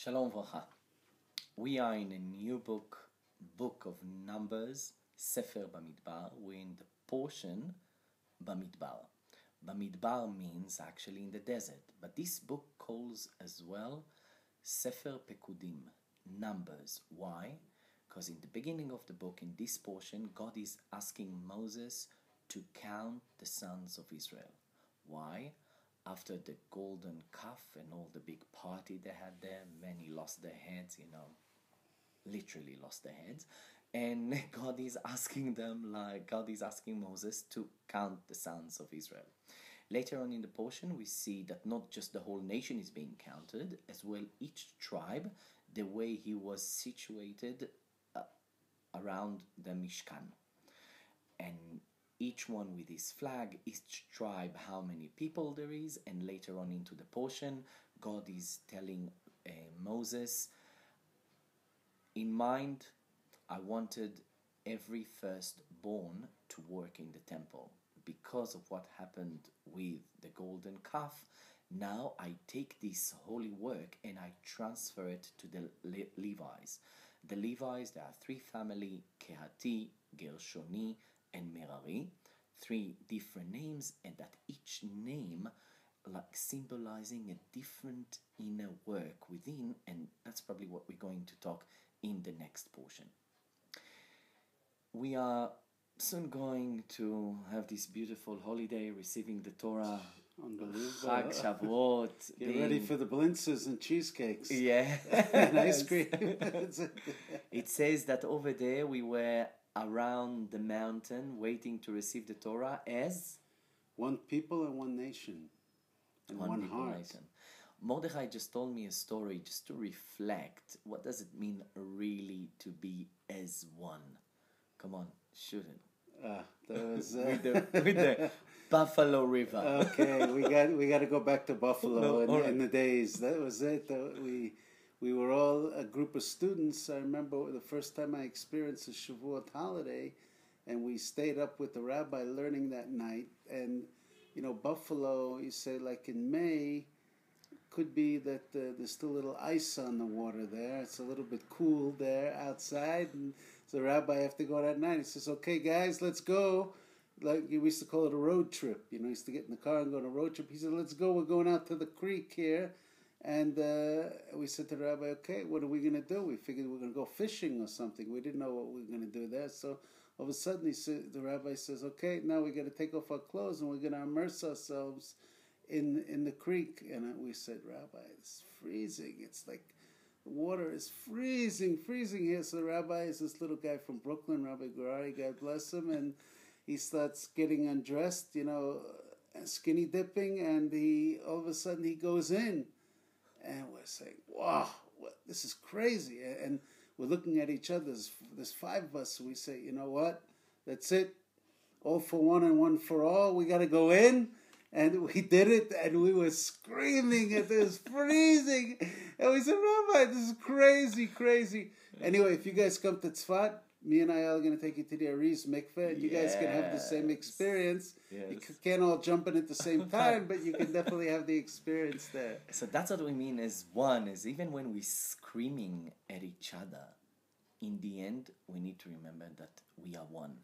Shalom Vracha. We are in a new book, Book of Numbers, Sefer Bamidbar. We're in the portion Bamidbar. Bamidbar means actually in the desert, but this book calls as well Sefer Pekudim, Numbers. Why? Because in the beginning of the book, in this portion, God is asking Moses to count the sons of Israel. Why? After the golden calf and all the big party they had there, many lost their heads, you know, literally lost their heads. And God is asking them, like, God is asking Moses to count the sons of Israel. Later on in the portion, we see that not just the whole nation is being counted, as well each tribe, the way he was situated uh, around the Mishkan. And each one with his flag, each tribe, how many people there is, and later on into the portion, God is telling uh, Moses, in mind, I wanted every firstborn to work in the temple. Because of what happened with the golden calf, now I take this holy work and I transfer it to the Le- Levites. The Levites, there are three family, Kehati, Gershoni, and Merari, three different names, and that each name like symbolizing a different inner work within, and that's probably what we're going to talk in the next portion. We are soon going to have this beautiful holiday, receiving the Torah, Unbelievable. Chag Shavuot. Get ready for the blintzes and cheesecakes. yeah, and ice cream. It says that over there we were around the mountain waiting to receive the Torah as one people and one nation. And one, people heart. nation. Mordechai just told me a story just to reflect what does it mean really to be as one. Come on, shoot it. Uh, that was, uh, With the, with the Buffalo River. okay, we got we got to go back to Buffalo No, right. in the days. That was it. Uh, we we were all a group of students. I remember the first time I experienced a Shavuot holiday, and we stayed up with the rabbi learning that night. And you know, Buffalo, you say like in May, could be that uh, there's still a little ice on the water there. It's a little bit cool there outside, and so the rabbi have to go that night. He says, "Okay, guys, let's go." Like we used to call it a road trip. You know, used to get in the car and go on a road trip. He said, "Let's go. We're going out to the creek here." And uh, we said to the rabbi, "Okay, what are we going to do?" We figured we are going to go fishing or something. We didn't know what we were going to do there. So all of a sudden, said, the rabbi says, "Okay, now we got to take off our clothes and we're going to immerse ourselves in in the creek." And we said, "Rabbi, it's freezing. It's like the water is freezing, freezing here." So the rabbi is this little guy from Brooklyn, Rabbi Gurari, God bless him, and he starts getting undressed, you know, skinny dipping, and he all of a sudden he goes in, and we're saying, "Wow, what, this is crazy!" And we're looking at each other. There's, five of us. We say, "You know what? That's it. All for one and one for all. We got to go in." And we did it, and we were screaming, and it was freezing. And we said, Rabbi, this is crazy, crazy. Anyway, if you guys come to Tzfat, me and I are going to take you to the Ari's mikveh, and you guys can have the same experience. You Yes. c- can't all jump in at the same time, but you can definitely have the experience there. So that's what we mean as one, is even when we're screaming at each other, in the end, we need to remember that we are one.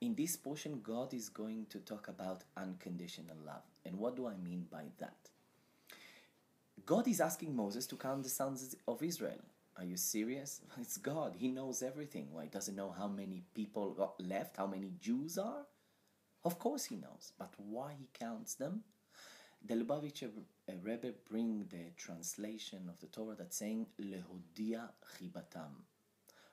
In this portion, God is going to talk about unconditional love. And what do I mean by that? God is asking Moses to count the sons of Israel. Are you serious? It's God. He knows everything. Why doesn't know how many people got left, how many Jews are? Of course he knows, but why he counts them? The Lubavitcher uh, Rebbe bring the translation of the Torah that's saying lehodia chibatam.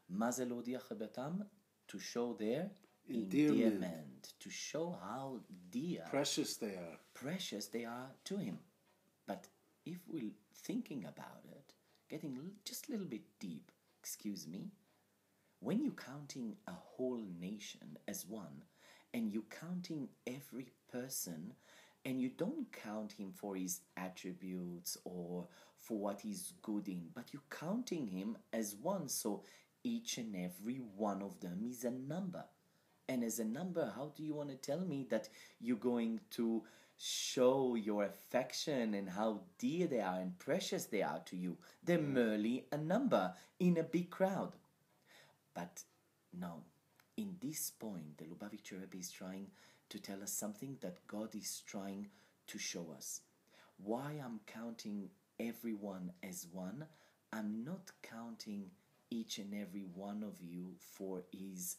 Mazel lehodia chibatam to show their endearment. endearment, to show how dear precious they are. Precious they are to him. But if we're thinking about it, getting just a little bit deep, excuse me, when you're counting a whole nation as one, and you're counting every person, and you don't count him for his attributes or for what he's good in, but you're counting him as one, so each and every one of them is a number. And as a number, how do you want to tell me that you're going to show your affection and how dear they are and precious they are to you. They're mm. merely a number in a big crowd. But no, in this point, the Lubavitcher Rebbe is trying to tell us something that God is trying to show us. Why I'm counting everyone as one, I'm not counting each and every one of you for his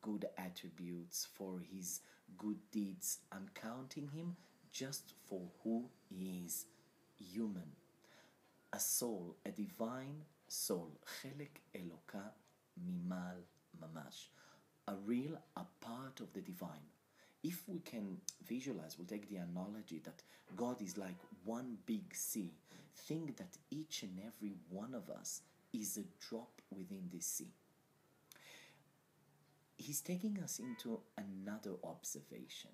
good attributes, for his good deeds. I'm counting him just for who he is human. A soul, a divine soul. חלק אלוקה ממעל ממש. A real, a part of the divine. If we can visualize, we'll take the analogy that God is like one big sea. Think that each and every one of us is a drop within this sea. He's taking us into another observation,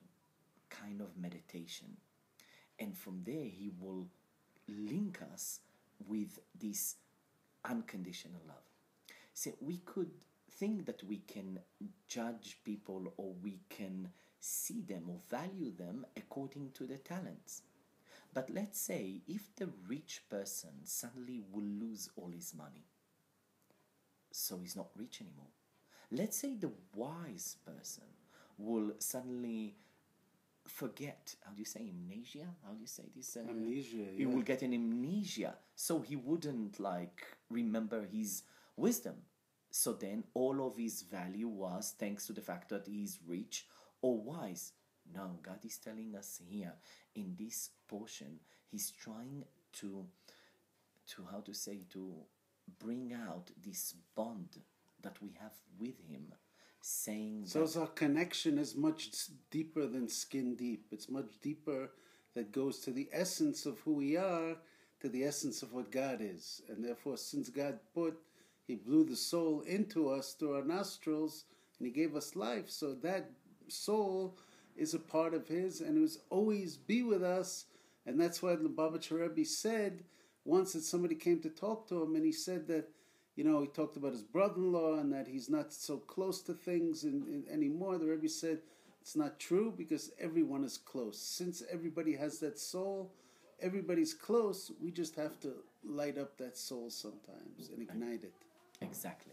kind of meditation. And from there, he will link us with this unconditional love. See, we could think that we can judge people or we can see them or value them according to their talents. But let's say if the rich person suddenly will lose all his money, so he's not rich anymore. Let's say the wise person will suddenly forget. How do you say amnesia? How do you say this? Uh, Amnesia, He yeah. will get an amnesia, so he wouldn't like remember his wisdom. So then, all of his value was thanks to the fact that he is rich or wise. No, God is telling us here in this portion, He's trying to, to how to say, to bring out this bond that we have with Him, saying So that our connection is much deeper than skin deep. It's much deeper that goes to the essence of who we are, to the essence of what God is. And therefore, since God put, He blew the soul into us through our nostrils, and He gave us life. So that soul is a part of His, and it was always be with us. And that's why the Lubavitcher Rebbe said once that somebody came to talk to him, and he said that you know, he talked about his brother-in-law and that he's not so close to things in, in, anymore. The Rebbe said it's not true because everyone is close. Since everybody has that soul, everybody's close. We just have to light up that soul sometimes and ignite it. Exactly.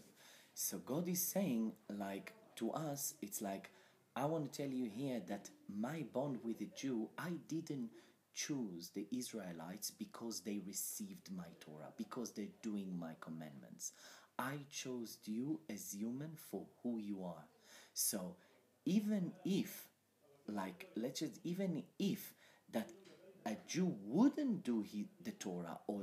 So God is saying, like, to us, it's like, I want to tell you here that my bond with the Jew, I didn't choose the Israelites because they received my Torah, because they're doing my commandments. I chose you as human for who you are. So even if, like, let's just, even if that a Jew wouldn't do he, the Torah or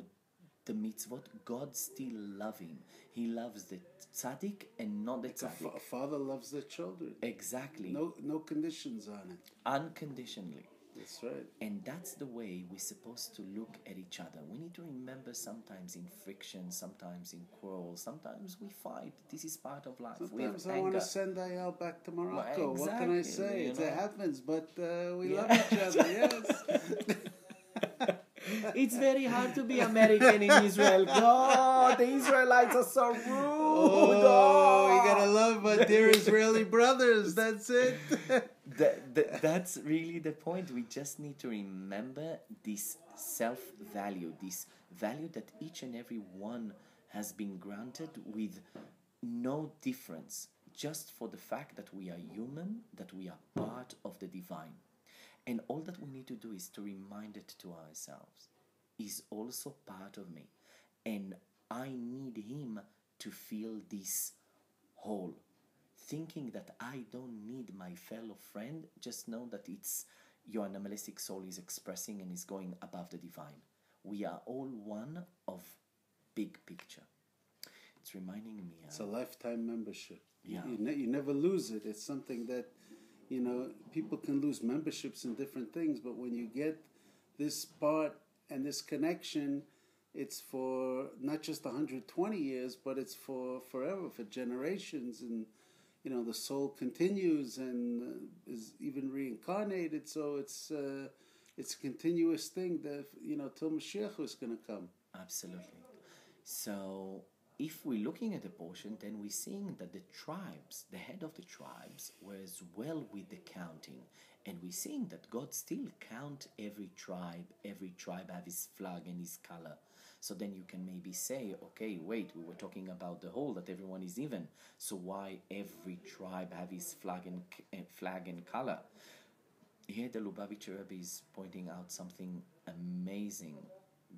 the mitzvot, God still love him. He loves the tzaddik and not the A, fa- tzaddik. a father loves their children. Exactly. No, no conditions on it. Unconditionally. That's right. And that's the way we're supposed to look at each other. We need to remember sometimes in friction, sometimes in quarrels, sometimes we fight. This is part of life. Sometimes I want to send Eyal back to Morocco. what can I say? you It know. happens, but uh, we Yeah. love each other. Yes. it's very hard to be American in Israel. God, the Israelites are so rude. Oh, we gotta love our dear Israeli brothers. That's it. That, that, that's really the point. We just need to remember this self value, this value that each and every one has been granted with no difference, just for the fact that we are human, that we are part of the divine. And all that we need to do is to remind it to ourselves. Is also part of me. And I need him to feel this whole. Thinking that I don't need my fellow friend, just know that it's your animalistic soul is expressing and is going above the divine. We are all one of big picture. It's reminding me. It's Uh, a lifetime membership. Yeah. You, ne- you never lose it. It's something that, you know, people can lose memberships in different things, but when you get this part and this connection, it's for not just 120 years, but it's for forever, for generations. And, you know, the soul continues and uh, is even reincarnated. So it's, uh, it's a continuous thing that, you know, till Mashiach is going to come. Absolutely. So, if we're looking at the portion, then we're seeing that the tribes, the head of the tribes, were as well with the counting And we're seeing that God still count every tribe, every tribe have his flag and his color. So then you can maybe say, okay, wait, we were talking about the whole that everyone is even. So why every tribe have his flag and uh, flag and color? Here the Lubavitcher Rebbe is pointing out something amazing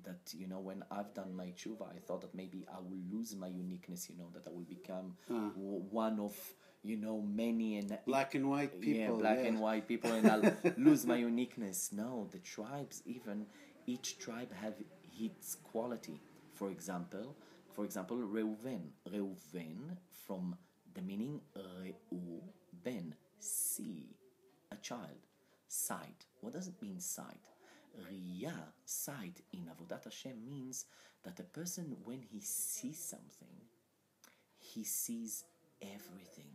that you know when I've done my tshuva, I thought that maybe I will lose my uniqueness. You know that I will become Uh. w- one of you know many and Black and white people. yeah, black yeah. and white people, and I'll lose my uniqueness. No, the tribes, even each tribe have its quality. For example, for example, Reuven. Reuven from the meaning Reu ben see a child sight. What does it mean sight? Ria sight in Avodat Hashem means that a person when he sees something, he sees everything.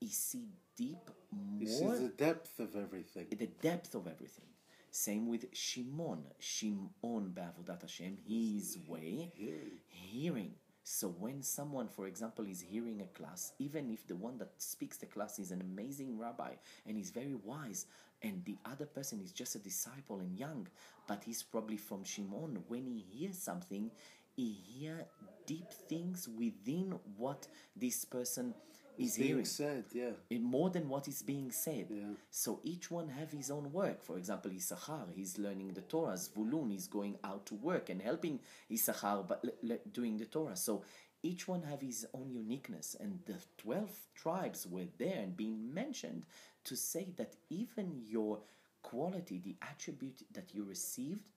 He sees deep He sees the depth of everything. the depth of everything. Same with Shimon. Shimon be'avodat Hashem, his way, Hearing. hearing. So when someone, for example, is hearing a class, even if the one that speaks the class is an amazing rabbi and is very wise, and the other person is just a disciple and young, but he's probably from Shimon, when he hears something, he hear deep things within what this person is Being hearing said, yeah. in more than what is being said. Yeah. So each one have his own work. For example, Issachar, he's learning the Torah. Zvulun is going out to work and helping Issachar but doing the Torah. So each one have his own uniqueness. And the 12 tribes were there and being mentioned to say that even your quality, the attribute that you received,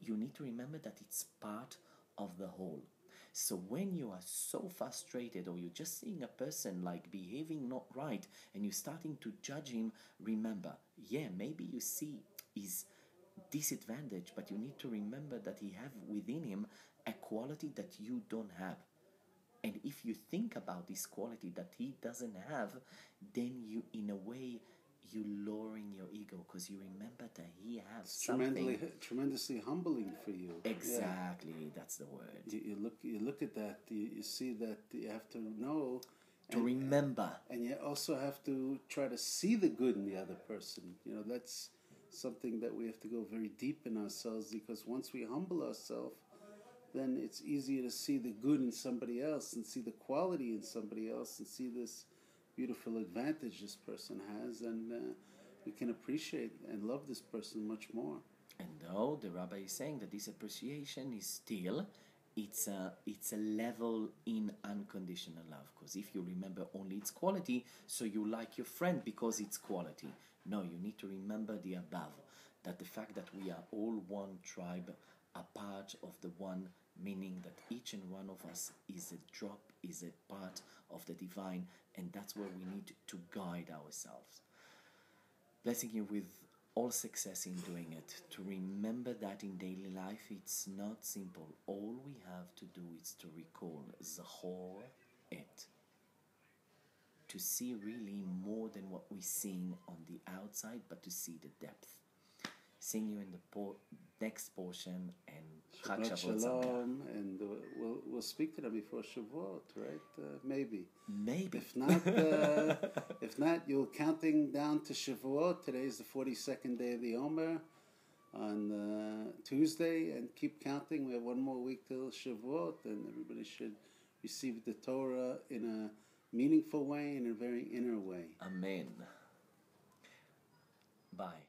you need to remember that it's part of the whole. So when you are so frustrated or you're just seeing a person like behaving not right and you're starting to judge him, remember, yeah, maybe you see his disadvantage, but you need to remember that he have within him a quality that you don't have. And if you think about this quality that he doesn't have, then you, in a way, you lowering your ego because you remember that he has It's something. tremendously, tremendously humbling for you. Yeah. Exactly, that's the word. You, you look, you look at that. You, you see that you have to know, To and, remember. and you also have to try to see the good in the other person. You know, that's something that we have to go very deep in ourselves because once we humble ourselves, then it's easier to see the good in somebody else and see the quality in somebody else and see this beautiful advantage this person has, and uh, we can appreciate and love this person much more. And though the rabbi is saying that this appreciation is still, it's a it's a level in unconditional love. Because if you remember only its quality, so you like your friend because it's quality. No, you need to remember the above. That the fact that we are all one tribe, a part of the one, meaning that each and one of us is a drop, is a part of the divine, and that's where we need to guide ourselves blessing you with all success in doing it. To remember that in daily life, it's not simple. All we have to do is to recall Zachor it. To see really more than what we're seeing on the outside, but to see the depth. Seeing you in the por- next portion and Shabbat Shalom, and uh, we'll we'll speak to them before Shavuot, right? Uh, maybe. Maybe. If not, uh, if not, you're counting down to Shavuot. Today is the forty-second day of the Omer on uh, Tuesday, and keep counting. We have one more week till Shavuot, and everybody should receive the Torah in a meaningful way, in a very inner way. Amen. Bye.